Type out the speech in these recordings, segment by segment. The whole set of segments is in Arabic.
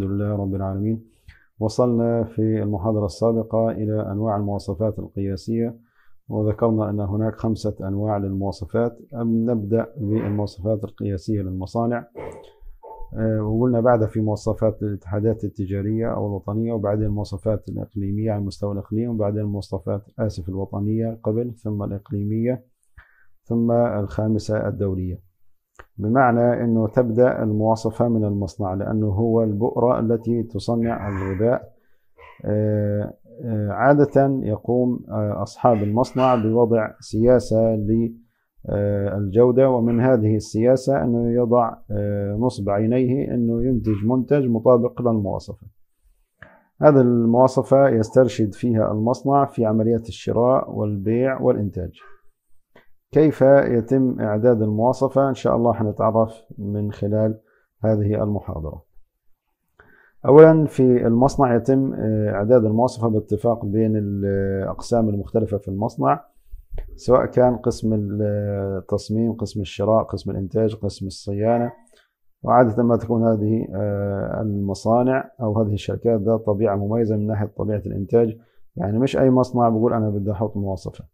الحمد لله رب العالمين. وصلنا في المحاضرة السابقة إلى أنواع المواصفات القياسية وذكرنا أن هناك خمسة أنواع للمواصفات. نبدأ بالمواصفات القياسية للمصانع. آه، وقلنا بعد في مواصفات الاتحادات التجارية أو الوطنية وبعدين المواصفات الإقليمية على المستوى الإقليمي وبعدين المواصفات آسف الوطنية قبل ثم الإقليمية ثم الخامسة الدولية. بمعنى أنه تبدأ المواصفة من المصنع لأنه هو البؤرة التي تصنع الغذاء. آه، آه، عادة يقوم آه، أصحاب المصنع بوضع سياسة للجودة ومن هذه السياسة أنه يضع نصب عينيه أنه ينتج منتج مطابق للمواصفة. هذه المواصفة يسترشد فيها المصنع في عمليات الشراء والبيع والإنتاج. كيف يتم إعداد المواصفة؟ إن شاء الله حنتعرف من خلال هذه المحاضرة. أولا في المصنع يتم إعداد المواصفة باتفاق بين الأقسام المختلفة في المصنع سواء كان قسم التصميم قسم الشراء قسم الإنتاج قسم الصيانة. وعادة ما تكون هذه المصانع أو هذه الشركات ذات طبيعة مميزة من ناحية طبيعة الإنتاج. يعني مش أي مصنع بقول أنا بدي أحط مواصفة.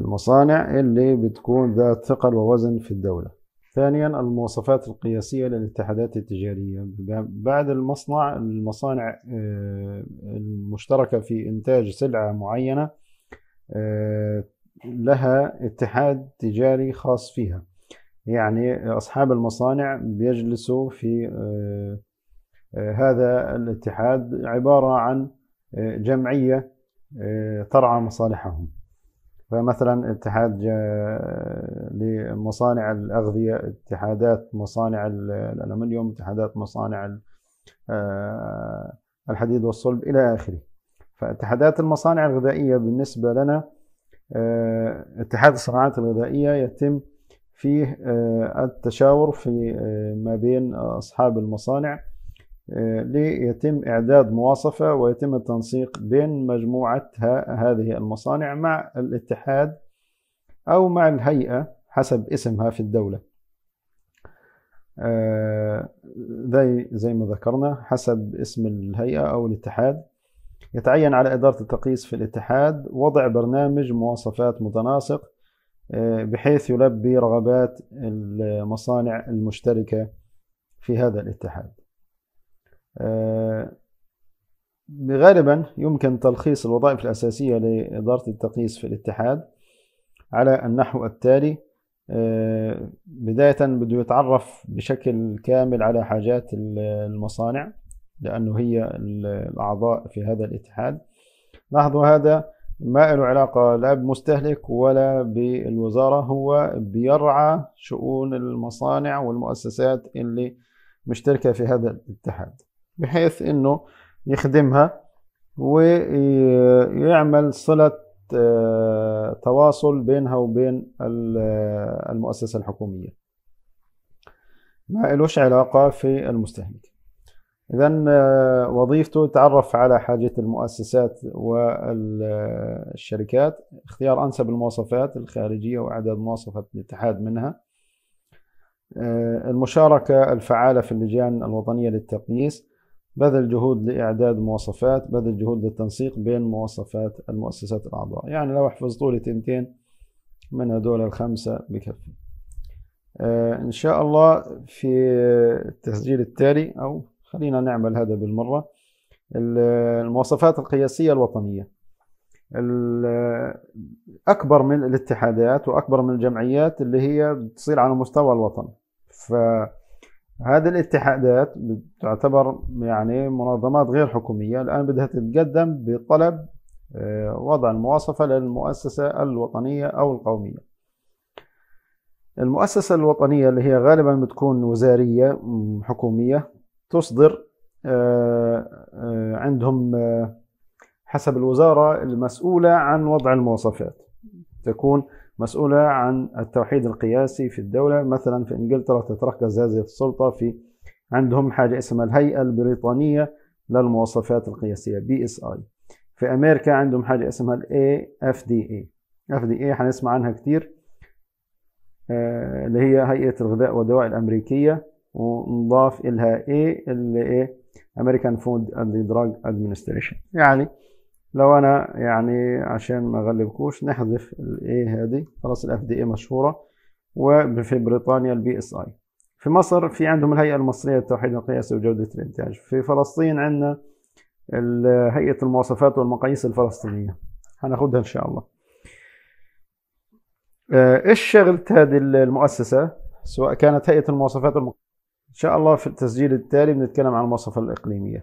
المصانع اللي بتكون ذات ثقل ووزن في الدولة. ثانيا المواصفات القياسية للاتحادات التجارية. بعد المصنع المصانع آه، المشتركة في إنتاج سلعة معينة آه، لها اتحاد تجاري خاص فيها. يعني أصحاب المصانع بيجلسوا في آه، هذا الاتحاد عبارة عن جمعية ترعى مصالحهم. فمثلا اتحاد لمصانع الأغذية اتحادات مصانع الألمنيوم اتحادات مصانع آه، الحديد والصلب إلى آخره. فاتحادات المصانع الغذائية بالنسبة لنا آه، اتحاد الصناعات الغذائية يتم فيه آه، التشاور في ما بين أصحاب المصانع ليتم إعداد مواصفة ويتم التنسيق بين مجموعة هذه المصانع مع الاتحاد أو مع الهيئة حسب اسمها في الدولة. آه، زي زي ما ذكرنا حسب اسم الهيئة أو الاتحاد. يتعين على إدارة التقييس في الاتحاد وضع برنامج مواصفات متناسق آه، بحيث يلبي رغبات المصانع المشتركة في هذا الاتحاد. آه، غالبا يمكن تلخيص الوظائف الأساسية لإدارة التقييس في الاتحاد على النحو التالي. آه، بداية بده يتعرف بشكل كامل على حاجات المصانع لأنه هي الأعضاء في هذا الاتحاد. لاحظوا هذا ما له علاقة لا بمستهلك ولا بالوزارة هو بيرعى شؤون المصانع والمؤسسات اللي مشتركة في هذا الاتحاد. بحيث إنه يخدمها ويعمل صلة آه، تواصل بينها وبين المؤسسة الحكومية. ما إلوش علاقة في المستهلك. إذا آه، وظيفته تعرف على حاجة المؤسسات والشركات اختيار أنسب المواصفات الخارجية وإعداد مواصفة الاتحاد منها. آه، المشاركة الفعالة في اللجان الوطنية للتقييس بذل جهود لإعداد مواصفات بذل جهود للتنسيق بين مواصفات المؤسسات الأعضاء. يعني لو حفظتوا لي تنتين من هدول الخمسة بكفي. آه إن شاء الله في التسجيل التالي أو خلينا نعمل هذا بالمرة المواصفات القياسية الوطنية. أكبر من الاتحادات وأكبر من الجمعيات اللي هي بتصير على مستوى الوطن. ف هذه الاتحادات تعتبر يعني منظمات غير حكومية. الآن بدها تتقدم بطلب آه، وضع المواصفة للمؤسسة الوطنية أو القومية. المؤسسة الوطنية اللي هي غالبا بتكون وزارية حكومية تصدر آه، آه، عندهم حسب الوزارة المسؤولة عن وضع المواصفات. تكون مسؤولة عن التوحيد القياسي في الدولة. مثلا في إنجلترا تتركز هذه السلطة في عندهم حاجة اسمها الهيئة البريطانية للمواصفات القياسية BSI. في أمريكا عندهم حاجة اسمها ال AFDA. FDA حنسمع عنها كتير اللي هي هيئة الغذاء والدواء الأمريكية ونضاف إلها A اللي إيه؟ American Food and Drug Administration. يعني لو أنا يعني عشان ما أغلبكوش نحذف ال A هذه. خلاص ال FDA مشهورة. وفي بريطانيا ال BSI في مصر في عندهم الهيئة المصرية للتوحيد القياسي وجودة الإنتاج. في فلسطين عندنا هيئة المواصفات والمقاييس الفلسطينية. هناخدها إن شاء الله. إيش شغلة هذه المؤسسة؟ سواء كانت هيئة المواصفات والمقاييس إن شاء الله في التسجيل التالي بنتكلم عن المواصفات الإقليمية.